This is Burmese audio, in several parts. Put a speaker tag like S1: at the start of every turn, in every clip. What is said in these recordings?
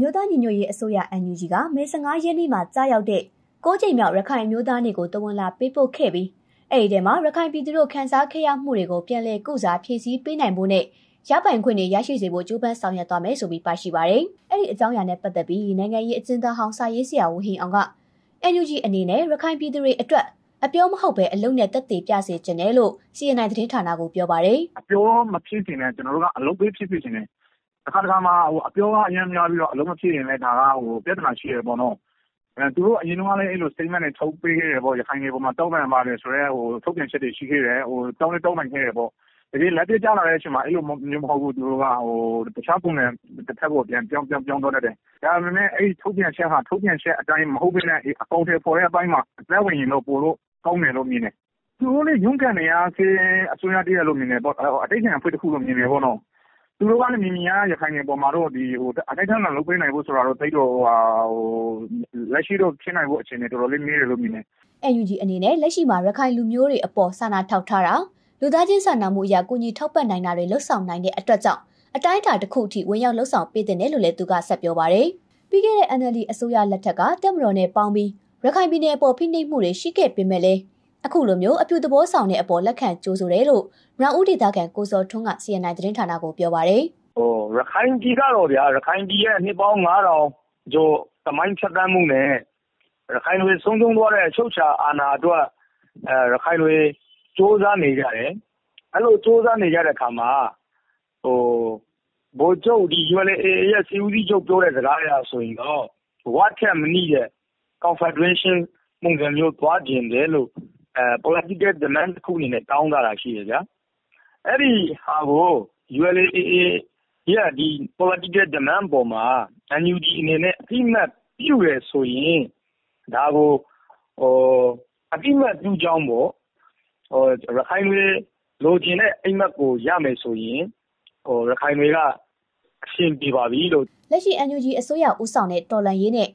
S1: မျိုးသားညီညွတ်ရေးအစိုးရ NUG ကမေ15ရက်နေ့မှာကြားရောက်တဲ့၉ချိန်မြောက်ရခိုင်မျိုးသားနေ့ကိုတဝန်လာပေးပို့ခဲ့ပြီးအဲ့ဒီထဲမှာရခိုင်ပြည်သူတို့ခန်းစားခဲ့ရမှုတွေကိုပြန်လည်ကုစားဖြည့်ဆည်းပေးနိုင်ဖို့နဲ့ရပိုင်ခွင့်တွေရရှိစေဖို့ကြိုးပမ်းဆောင်ရွက်သွားမယ်ဆိုပြီးပါရှိပါတယ်။အဲ့ဒီအကြောင်းအရာနဲ့ပတ်သက်ပြီးနိုင်ငံရေးအကျဉ်းသားဟောင်းစာရေးဆရာဦးဟင်အောင်က NUG အနေနဲ့ရခိုင်ပြည်သူတွေအတွက်အပြောမဟုတ်ပဲအလုံးနဲ့တက်တည်ပြစေခြင်းတယ်လို့ CNN သတင်းဌာနကိုပြောပါတယ်။
S2: အပြောမဖြစ်ခြင်းနဲ့ကျွန်တော်တို့ကအလုပ်ပေးဖြစ်ဖြစ်ခြင်းနဲ့ တစ်ခါတစ်ခါမှဟိုအပြောကအရင်များပြီးတော့အလုံးမဖြစ်ရင်လည်းဒါကဟိုပြဿနာရှိရပေါ့နော်အဲသူတို့အရင်ကလည်းအဲ့လို statement တွေထုတ်ပေးခဲ့တယ်ပေါ့ရခိုင်ပြည်ပေါ်မှာတောင်းပန်ပါတယ်ဆိုတော့ဟိုထုတ်ပြန်ချက်တွေရှိခဲ့တယ်ဟိုတောင်းလည်းတောင်းပန်ခဲ့တယ်ပေါ့တကယ်လက်ပြကြလာတဲ့အချိန်မှာအဲ့လိုမျိုးမဟုတ်ဘူးသူတို့ကဟိုတခြားပုံစံတစ်ထပ်ကိုပြန်ပြောင်းပြောင်းပြောင်းတော့တယ်ဒါပေမဲ့အဲ့ထုတ်ပြန်ချက်ဟာထုတ်ပြန်ချက်အတိုင်းမဟုတ်ဘဲနဲ့အကောင့်တွေပေါ်တဲ့အပိုင်းမှာအသက်ဝင်ရင်တော့ပို့လို့ကောင်းတယ်လို့မြင်တယ်သူတို့လည်းရုန်းကန်နေရစေအစိုးရတည်းရလို့မြင်တယ်ပေါ့အတိတ်ကံအဖွဲ့တစ်ခုလို့မြင်တယ်ပေါ့နော် သူတို့ကလည်းမြင်မြင်ရရခိုင်နယ်ပေါ်မှာတော့ဒီဟိုအတိုက်ထမ်းလာလုပ်ပေးနိုင်ဖို့ဆိုတာတော့တိတ်တော့ဟိုလက်ရှိတော့ဖြစ်နိုင်ဖို့အခြေအနေတော်တော်လေးနေတယ်လို့မြင်တယ်။
S1: UNG အနေနဲ့လက်ရှိမှာရခိုင်လူမျိုးတွေအပေါ်စာနာထောက်ထားတာလူသားချင်းစာနာမှုအရာကိုကြီးထောက်ပံ့နိုင်တာတွေလှုပ်ဆောင်နိုင်တဲ့အတွက်ကြောင့်အတိုင်းအတာတစ်ခုအထိဝင်ရောက်လှုပ်ဆောင်ပေးတဲ့လို့လည်းသူကဆက်ပြောပါတယ်။ပြီးခဲ့တဲ့ NLD အစိုးရလက်ထက်ကတက်မတော်နဲ့ပေါင်းပြီးရခိုင်ပြည်နယ်အပေါ်ဖိနှိပ်မှုတွေရှိခဲ့ပေမဲ့လည်း အခုလိုမျိုးအပြုသဘောဆောင်တဲ့အပေါ်လက်ခံကြိုးဆိုတယ်လို့ရန်ဦးဒေသခံကိုစောထွန်းက CNN သတင်းဌာနကိုပြောပါရယ်
S3: ဟိုရခိုင်ပြည်ကတော့ဗျာရခိုင်ပြည်ရဲ့နှစ်ပေါင်း9000ကျော်သမိုင်းဖြတ်သန်းမှုနဲ့ရခိုင်တွေဆုံးရှုံးသွားတဲ့အချုပ်ချာအာဏာအတွက်အဲရခိုင်တွေစူးစမ်းနေကြတယ်အဲ့လိုစူးစမ်းနေကြတဲ့အခါမှာဟိုဘိုးချုပ်ဒီ ULA ရဲ့စီဦးစီးချုပ်ပြောတဲ့စကားအရဆိုရင်တော့ what can မနည်းတဲ့ confederation ပုံစံမျိုးသွားကျင်တယ်လို့ political demand တစ်ခုအနေနဲ့တောင်းတာရှိတယ်ဗျာအဲ့ဒီဟာကို ULAA ရဲ့ဒီ political demand ပေါ်မှာ NUG အနေနဲ့အတိမတ်ပြုရဆိုရင်ဒါကိုဟိုအတိမတ်ပြုကြောင်းပေါ့ဟိုရခိုင်တွေလိုချင်တဲ့အိမ်မက်ကိုရမယ်ဆိုရင်ဟိုရခိုင်တွေကအရှင်းပြပါပြီလို့
S1: လက်ရှိ NUG အစိုးရဦးဆောင်တဲ့တော်လန်ရေးနဲ့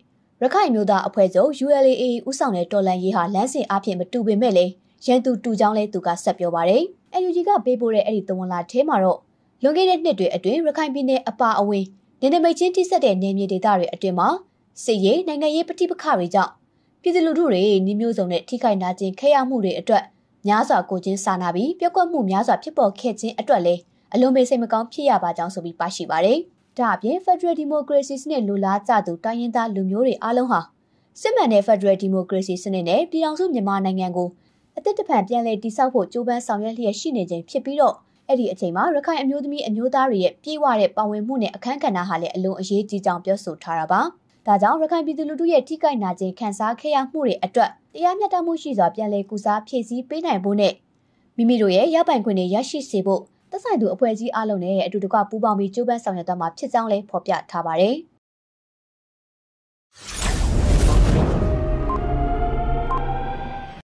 S1: ရခိုင်မျိုးသားအဖွဲ့ချုပ် ULAA ဦးဆောင်တဲ့တော်လန်ရေးဟာလမ်းစဉ်အဖြစ်မတူပေမဲ့လည်းရန်သူတူကြောင်းလဲသူကဆက်ပြောပါတယ်။ NUG ကပေးပို့တဲ့အဲ့ဒီတဝန်လာထဲမှာတော့လွန်ခဲ့တဲ့နှစ်တွေအတွင်းရခိုင်ပြည်နယ်အပါအဝင်နေနေမိတ်ချင်းတိဆက်တဲ့နေမြေဒေသတွေအတွင်းမှာစစ်ရေးနိုင်ငံရေးပဋိပက္ခတွေကြောင့်ပြည်သူလူထုတွေနှီးမျိုးစုံနဲ့ထိခိုက်နာကျင်ခဲ့ရမှုတွေအတွက်များစွာကိုချင်းစာနာပြီးပြောက်ကွက်မှုများစွာဖြစ်ပေါ်ခဲ့ခြင်းအတွက်လည်းအလွန်ပဲစိတ်မကောင်းဖြစ်ရပါကြောင်းဆိုပြီးပါရှိပါတယ်။ ဒါအပြင် Federal Democracy စနစ်လိုလားကြသူတိုင်းရင်းသားလူမျိုးတွေအားလုံးဟာစစ်မှန်တဲ့ Federal Democracy စနစ်နဲ့ပြည်ထောင်စုမြန်မာနိုင်ငံကိုအသစ်တဖန်ပြန်လည်တည်ဆောက်ဖို့ကြိုးပမ်းဆောင်ရွက်လျက်ရှိနေခြင်းဖြစ်ပြီးတော့အဲ့ဒီအချိန်မှာရခိုင်အမျိုးသမီးအမျိုးသားတွေရဲ့ပြေးဝတဲ့ပါဝင်မှုနဲ့အခမ်းကဏ္ဍဟာလည်းအလွန်အရေးကြီးကြောင်းပြောဆိုထားတာပါ။ဒါကြောင့်ရခိုင်ပြည်သူလူထုရဲ့ထိခိုက်နာခြင်းခံစားခဲ့ရမှုတွေအတွက်တရားမျှတမှုရှိစွာပြန်လည်ကုစားဖြည့်ဆည်းပေးနိုင်ဖို့နဲ့မိမိတို့ရဲ့ရပိုင်ခွင့်တွေရရှိစေဖို့ သက်ဆိုင်သူအဖွဲ့အစည်းအလုံးနဲ့အတူတကွပူးပေါင်းပြီးကြိုးပမ်းဆောင်ရွက်သွားမှာဖြစ်ကြောင်းလည်းဖော်ပြထားပါတယ်။